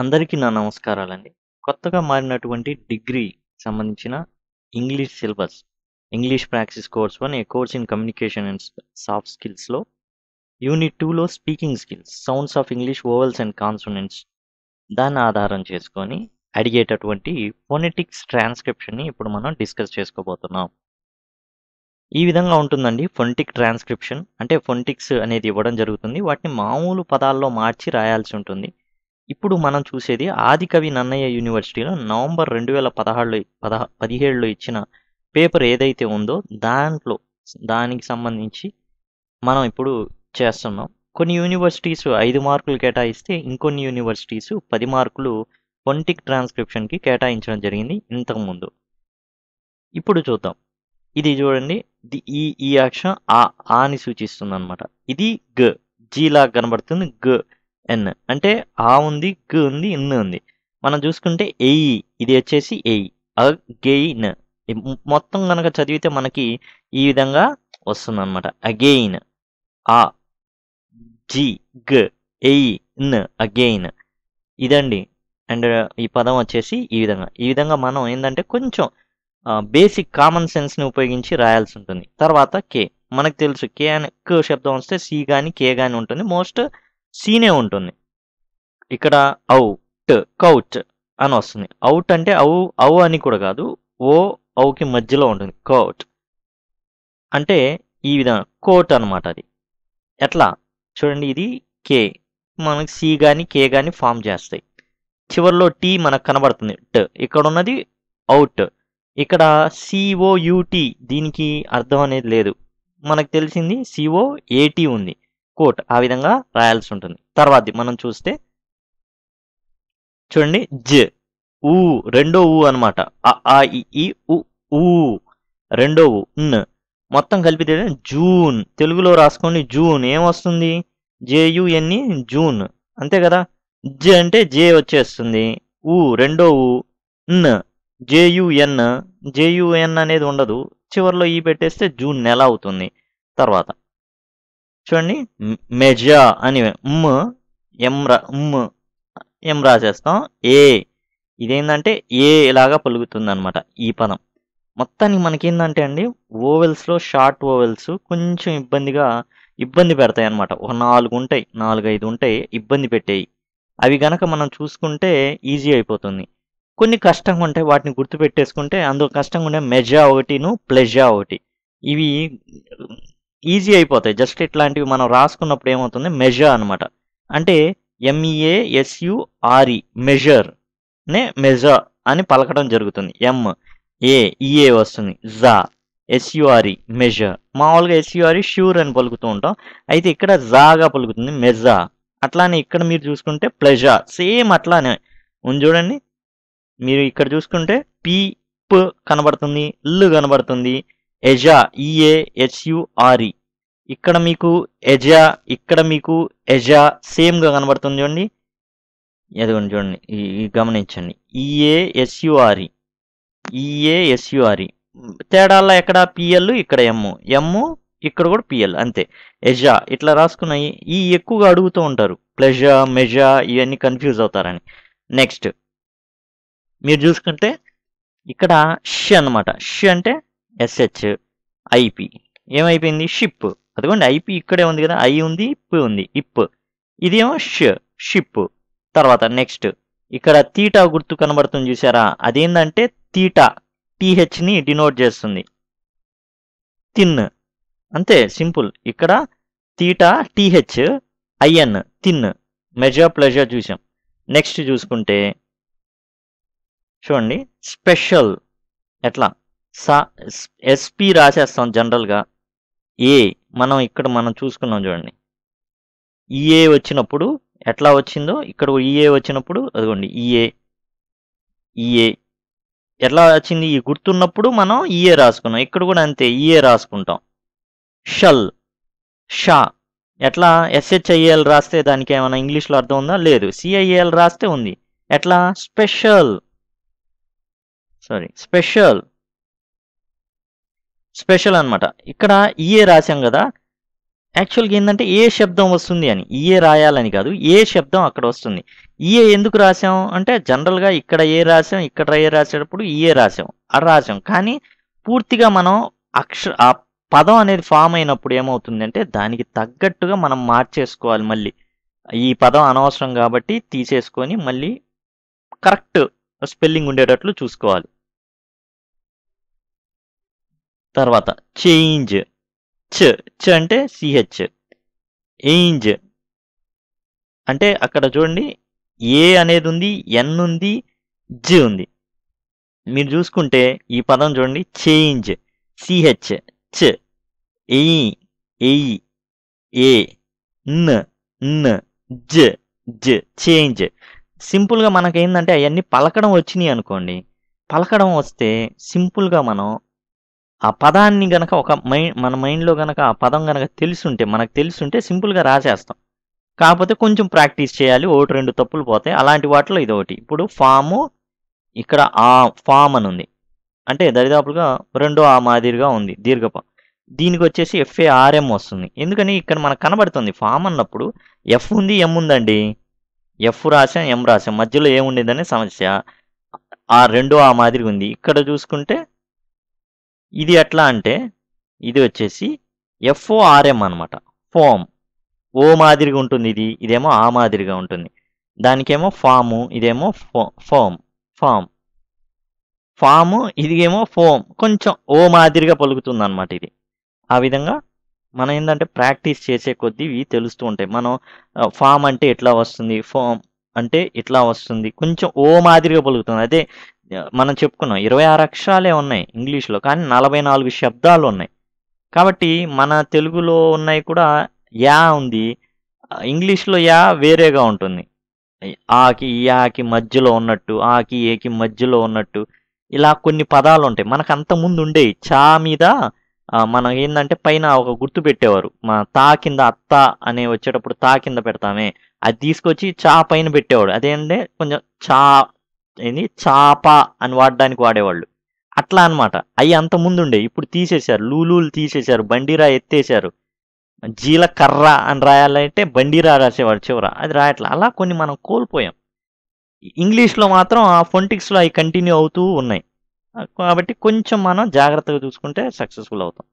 అందరికీ నా నమస్కారాలండి. కొత్తగా మారినటువంటి డిగ్రీ సంబంధించిన English syllabus, English practice course one A course in communication and soft స్కిల్స్‌లో unit టూలో speaking skills, sounds of English vowels and consonants దాన్ని ఆధారం చేసుకొని అడిగేటటువంటి ఫొనెటిక్స్ ట్రాన్స్క్రిప్షన్‌ని ఇప్పుడు మనం డిస్కస్ చేసుకోబోతున్నాం. ఈ విధంగా ఉంటుందండి ఫొనెటిక్ ట్రాన్స్క్రిప్షన్. అంటే ఫొనెటిక్స్ అనేది ఇవ్వడం జరుగుతుంది. వాటిని మామూలు పదాల్లో మార్చి రాయాల్సి ఉంటుంది. ఇప్పుడు మనం చూసేది ఆదికవి నన్నయ్య యూనివర్సిటీలో నవంబర్ 2016లో పదహ 17లో ఇచ్చిన పేపర్ ఏదైతే ఉందో దాంట్లో దానికి సంబంధించి మనం ఇప్పుడు చేస్తున్నాం. కొన్ని యూనివర్సిటీస్ ఐదు మార్కులు కేటాయిస్తే ఇంకొన్ని యూనివర్సిటీస్ పది మార్కులు ఫొనెటిక్ ట్రాన్స్క్రిప్షన్‌కి కేటాయించడం జరిగింది ఇంతకుముందు. ఇప్పుడు చూద్దాం. ఇది చూడండి. ది ఈ ఈ అక్షరం ఆ, ఆని సూచిస్తుంది అనమాట ఇది గ, జీ లాగా కనబడుతుంది. గ, ఎన్ అంటే ఆ ఉంది, గ ఉంది, ఇన్ ఉంది. మనం చూసుకుంటే ఎయి ఇది వచ్చేసి ఎయి, అగెయిన్ మొత్తం కనుక చదివితే మనకి ఈ విధంగా వస్తుంది అనమాట అగెయిన్ ఆ, జి గ, ఎయి, ఇన్, అగెయిన్ ఇదండి. అండ్ ఈ పదం వచ్చేసి ఈ విధంగా. ఈ విధంగా మనం ఏంటంటే కొంచెం బేసిక్ కామన్ సెన్స్‌ని ఉపయోగించి రాయాల్సి ఉంటుంది. తర్వాత కే. మనకు తెలుసు కే అని క్ శబ్దం వస్తే సి కానీ కే కానీ ఉంటుంది. మోస్ట్ సీనే ఉంటుంది. ఇక్కడ అవుట్ కౌట్ అని వస్తుంది. అవుట్ అంటే అవు అవు అని కూడా కాదు. ఓ, అవుకి మధ్యలో ఉంటుంది. కౌట్. అంటే ఈ విధంగా కోట్ అన్నమాట అది. ఎట్లా? చూడండి ఇది కే. మనకి సి కానీ కే కానీ ఫామ్ చేస్తాయి. చివర్లో టీ మనకు కనబడుతుంది. ట్. ఇక్కడ ఉన్నది అవుట్ ఇక్కడ సిఓయుటి దీనికి అర్థం అనేది లేదు. మనకు తెలిసింది సీఓఏటీ ఉంది. కోట్. ఆ విధంగా రాయాల్సి ఉంటుంది. తర్వాతది మనం చూస్తే చూడండి జ, ఊ రెండో ఊ అన్నమాట. ఆ, ఈ, ఉ, ఊ రెండో ఊ, మొత్తం కలిపితే జూన్. తెలుగులో రాసుకోండి జూన్ ఏమొస్తుంది? J U N E June. అంతే కదా! జ అంటే జే వచ్చేస్తుంది. ఊ రెండో ఊ, న్ జేయుఎన్ జేయుఎన్ అనేది ఉండదు. చివరిలో ఈ పెట్టేస్తే జూన్ నెల అవుతుంది. తర్వాత చూడండి మ్ మెజా అని ఉమ్ ఎం రా ఎం రాసేస్తాం. ఏ ఇదేంటంటే ఏ లాగా పలుకుతుందన్నమాట ఈ పదం. మొత్తానికి మనకేందంటే అండి ఓవెల్స్లో షార్ట్ ఓవెల్స్ కొంచెం ఇబ్బందిగా ఇబ్బంది పెడతాయి అనమాట ఒక నాలుగు ఉంటాయి. 4, 5 ఉంటాయి ఇబ్బంది పెట్టేయి. అవి గనక మనం చూసుకుంటే ఈజీ అయిపోతుంది. కొన్ని కష్టంగా ఉంటాయి. వాటిని గుర్తుపెట్టేసుకుంటే అందులో కష్టంగా ఉండే మెజా ఒకటిను, ప్లెజా ఒకటి. ఇవి ఈజీ అయిపోతాయి. జస్ట్ ఇట్లాంటివి మనం రాసుకున్నప్పుడు ఏమవుతుంది మెజా అన్నమాట. అంటే ఎంఈఏ ఎంఈఏఎస్యుఆర్‌ఈ మెజర్ నే మెజర్ అని పలకడం జరుగుతుంది. ఎం, ఏ, ఈఏ వస్తుంది. జా, ఎస్యుఆర్‌ఈ మెజర్. మామూలుగా ఎస్యుఆర్‌ఈ ష్యూర్ అని పలుకుతూ ఉంటాం. అయితే ఇక్కడ జాగా పలుకుతుంది మెజా. అట్లానే ఇక్కడ మీరు చూసుకుంటే ప్లెజా సేమ్ అట్లానే ఉంది చూడండి. మీరు ఇక్కడ చూసుకుంటే పీప్ కనబడుతుంది. ల్ కనబడుతుంది. ఎజా ఈఏ ఇక్కడ మీకు ఎజా ఇక్కడ మీకు ఎజా సేమ్‌గా కనబడుతుంది చూడండి. ఇదిగోండి చూడండి. ఈ గమనించండి. ఈఏ ఎస్యుఆర్‌ఈ తేడాల్లో ఎక్కడ పిఎల్ ఇక్కడ ఎమ్ము ఎమ్ ఇక్కడ కూడా పిఎల్ అంతే. ఎజా ఇట్లా రాసుకున్నాయి ఈ ఎక్కువగా అడుగుతూ ఉంటారు. ప్లెజా, మెజా ఇవన్నీ కన్‌ఫ్యూజ్ అవుతారని. నెక్స్ట్ మీరు చూసుకుంటే ఇక్కడ ష్ అన్నమాట. ష్ అంటే ఎస్‌హెచ్, ఐపి ఏమైపోయింది షిప్. అదిగోండి ఐపి ఇక్కడే ఉంది కదా! ఐ ఉంది, పి ఉంది. ఇప్. ఇదేమో ష్ షిప్. తర్వాత నెక్స్ట్ ఇక్కడ తీటా గుర్తు కనబడుతుంది చూసారా? అదేంటంటే తీటా టీహెచ్‌ని డినోట్ చేస్తుంది. తిన్ అంతే సింపుల్. ఇక్కడ theta T H, I N thin measure pleasure చూసాం. నెక్స్ట్ చూసుకుంటే చూడండి స్పెషల్ ఎట్లా? స ఎస్‌పి రాసేస్తాం జనరల్‌గా. ఏ మనం ఇక్కడ మనం చూసుకున్నాం చూడండి. ఈఏ వచ్చినప్పుడు ఎట్లా వచ్చిందో ఇక్కడ ఈఏ వచ్చినప్పుడు అదిగోండి ఈఏ, ఈఏ ఎట్లా వచ్చింది? ఈ గుర్తున్నప్పుడు మనం ఈఏ రాసుకున్నాం. ఇక్కడ కూడా అంతే ఈఏ రాసుకుంటాం. షల్, షా ఎట్లా? ఎస్‌హెచ్‌ఐఏఎల్ రాస్తే దానికి ఏమైనా ఇంగ్లీష్‌లో అర్థం ఉందా? లేదు. సిఐఏఎల్ రాస్తే ఉంది. ఎట్లా? స్పెషల్. Sorry special. స్పెషల్ అన్నమాట. ఇక్కడ ఈఏ రాశాం కదా! యాక్చువల్గా ఏంటంటే ఏ శబ్దం వస్తుంది అని ఈఏ రాయాలని కాదు ఏ శబ్దం అక్కడ వస్తుంది ఈఏ ఎందుకు రాసాం అంటే జనరల్గా ఇక్కడ ఏ రాసాం ఇక్కడ ఏ రాసేటప్పుడు ఈఏ రాసాం అది రాసాం కానీ పూర్తిగా మనం అక్ష ఆ పదం అనేది ఫామ్ అయినప్పుడు ఏమవుతుంది అంటే దానికి తగ్గట్టుగా మనం మార్చేసుకోవాలి మళ్ళీ ఈ పదం అనవసరం కాబట్టి తీసేసుకొని మళ్ళీ కరెక్ట్ స్పెల్లింగ్ ఉండేటట్లు చూసుకోవాలి తర్వాత చేంజ్. చ. చ్ అంటే సిహెచ్ ఏంజ్. అంటే అక్కడ చూడండి ఏ అనేది ఉంది ఎన్ ఉంది జి ఉంది. మీరు చూసుకుంటే ఈ పదం చూడండి చేంజ్. సిహెచ్ చ. ఎయి ఎయి ఏ న్ న్ జ జ చేంజ్. సింపుల్గా మనకేందంటే అవన్నీ పలకడం వచ్చినాయి అనుకోండి. పలకడం వస్తే సింపుల్గా మనం ఆ పదాన్ని గనక ఒక మైండ్ మన మైండ్లో గనక ఆ పదం గనక తెలుసుంటే మనకు తెలుసుంటే సింపుల్గా రాసేస్తాం. కాకపోతే కొంచెం ప్రాక్టీస్ చేయాలి ఒకటి రెండు తప్పులు పోతాయి అలాంటి వాటిలో ఇది ఒకటి ఇప్పుడు ఫాము ఇక్కడ ఆ ఫామ్ అని ఉంది. అంటే దరిదాపులుగా రెండో ఆ మాదిరిగా ఉంది దీర్ఘప దీనికి వచ్చేసి ఎఫ్ఏఆర్ఎం వస్తుంది. ఎందుకని ఇక్కడ మనకు కనబడుతుంది ఫామ్ అన్నప్పుడు ఎఫ్ ఉంది ఎం ఉందండి? ఎఫ్ రాసాం ఎం రాసాం మధ్యలో ఏముండేదనే సమస్య. ఆ రెండో ఆ మాదిరిగా ఉంది. ఇక్కడ చూసుకుంటే ఇది ఎట్లా అంటే ఇది వచ్చేసి ఎఫ్ఓఆర్ఎం అనమాట ఫోమ్. ఓ మాదిరిగా ఉంటుంది ఇది ఇదేమో ఆ మాదిరిగా ఉంటుంది. దానికేమో ఫాము ఇదేమో ఫో ఫోమ్ ఫామ్. ఫాము ఇదిగేమో ఫోమ్. కొంచెం ఓ మాదిరిగా పలుకుతుంది అనమాట ఇది. ఆ విధంగా మనం ఏంటంటే ప్రాక్టీస్ చేసే కొద్దీ ఇవి తెలుస్తూ ఉంటాయి. మనం ఫామ్ అంటే ఎట్లా వస్తుంది? ఫోమ్ అంటే ఇట్లా వస్తుంది. కొంచెం ఓ మాదిరిగా పలుకుతుంది. అదే మనం చెప్పుకున్నాం ఇరవై ఆరు అక్షరాలే ఉన్నాయి ఇంగ్లీష్లో కానీ నలభై నాలుగు శబ్దాలు ఉన్నాయి. కాబట్టి మన తెలుగులో ఉన్నాయి కూడా యా ఉంది. ఇంగ్లీష్లో యా వేరేగా ఉంటుంది. ఆకి యాకి మధ్యలో ఉన్నట్టు ఆకి ఏకి మధ్యలో ఉన్నట్టు ఇలా కొన్ని పదాలు ఉంటాయి. మనకు అంత ముందు ఉండేవి. చా మీద మనం ఏంటంటే పైన ఒక గుర్తు పెట్టేవారు. మా తా కింద అత్త అనే వచ్చేటప్పుడు తా కింద పెడతామే. అది తీసుకొచ్చి చా పైన పెట్టేవాడు. అదేంటే కొంచెం చా ఏంది? చాప అని వాడడానికి వాడేవాళ్ళు. అట్లా అన్నమాట. అవి అంత ముందుండే. ఇప్పుడు తీసేశారు. లూలూలు తీసేశారు. బండిరా ఎత్తేసారు జీలకర్ర అని రాయాలంటే బండిరా రాసేవాడు చివర. అది రాయట్లా. అలా కొన్ని మనం కోల్పోయాం. ఇంగ్లీష్లో మాత్రం ఆ ఫొంటిక్స్లో అవి కంటిన్యూ అవుతూ ఉన్నాయి. కాబట్టి కొంచెం మనం జాగ్రత్తగా చూసుకుంటే సక్సెస్ఫుల్ అవుతాం.